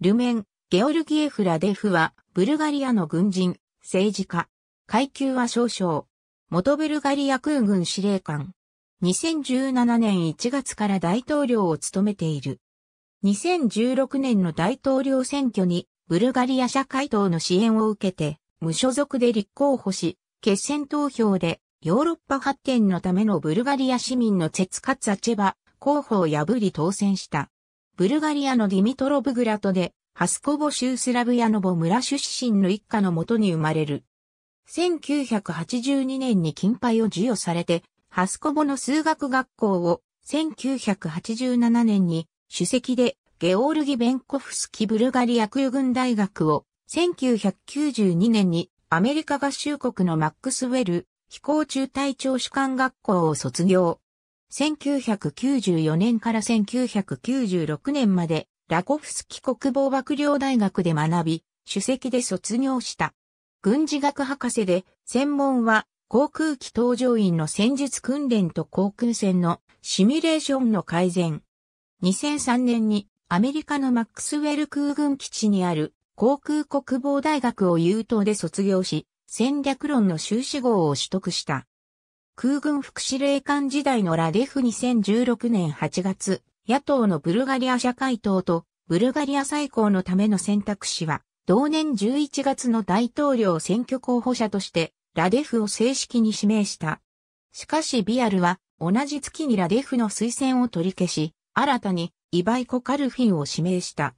ルメン、ゲオルギエフ・ラデフは、ブルガリアの軍人、政治家。階級は少々。元ブルガリア空軍司令官。2017年1月から大統領を務めている。2016年の大統領選挙に、ブルガリア社会党の支援を受けて、無所属で立候補し、決選投票で、ヨーロッパ発展のためのブルガリア市民のツェツカツァチェバ候補を破り当選した。ブルガリアのディミトロブグラトでハスコボ・シュースラブヤノボ村出身の一家のもとに生まれる。1982年に金牌を授与されて、ハスコボの数学学校を1987年に主席でゲオールギ・ベンコフスキ・ブルガリア空軍大学を1992年にアメリカ合衆国のマックスウェル飛行中隊長主管学校を卒業。1994年から1996年までラコフスキ国防幕僚大学で学び、主席で卒業した。軍事学博士で、専門は航空機搭乗員の戦術訓練と航空戦のシミュレーションの改善。2003年にアメリカのマックスウェル空軍基地にある航空国防大学を優等で卒業し、戦略論の修士号を取得した。空軍副司令官時代のラデフ2016年8月、野党のブルガリア社会党とブルガリア再興のための選択肢は、同年11月の大統領選挙候補者としてラデフを正式に指名した。しかしビアルは同じ月にラデフの推薦を取り消し、新たにイバイコ・カルフィンを指名した。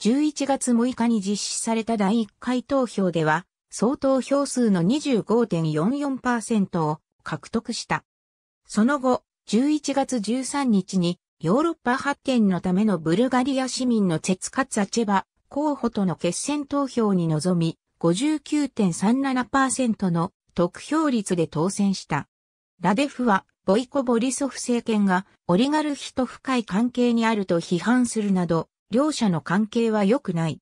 11月6日に実施された第1回投票では、総投票数の25.44%を獲得した。その後、11月13日にヨーロッパ発展のためのブルガリア市民のツェツカツァチェバ候補との決選投票に臨み、59.37%の得票率で当選した。ラデフは、ボイコ・ボリソフ政権がオリガルヒと深い関係にあると批判するなど、両者の関係は良くない。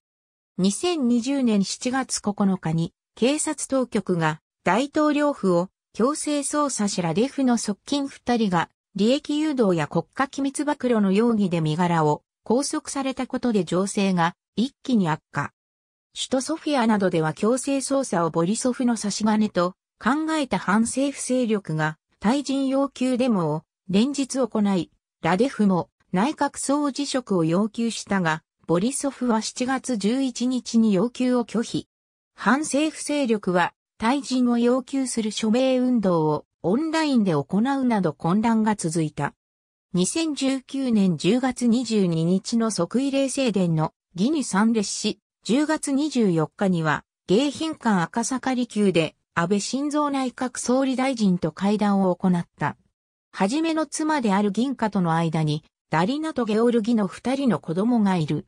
2020年7月9日に、警察当局が大統領府を強制捜査しラデフの側近二人が利益誘導や国家機密暴露の容疑で身柄を拘束されたことで情勢が一気に悪化。首都ソフィアなどでは強制捜査をボリソフの差し金と考えた反政府勢力が対人要求デモを連日行い、ラデフも内閣総辞職を要求したが、ボリソフは7月11日に要求を拒否。反政府勢力は対人を要求する署名運動をオンラインで行うなど混乱が続いた。2019年10月22日の即位礼正殿の義に参列し、10月24日には迎賓館赤坂離宮で安倍晋三内閣総理大臣と会談を行った。はじめの妻である銀貨との間にダリナとゲオルギの二人の子供がいる。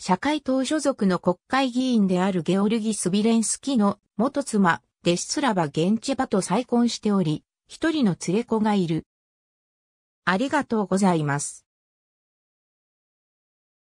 社会党所属の国会議員であるゲオルギ・スビレンスキの元妻、デスツラバ・ゲンチェバと再婚しており、一人の連れ子がいる。ありがとうございます。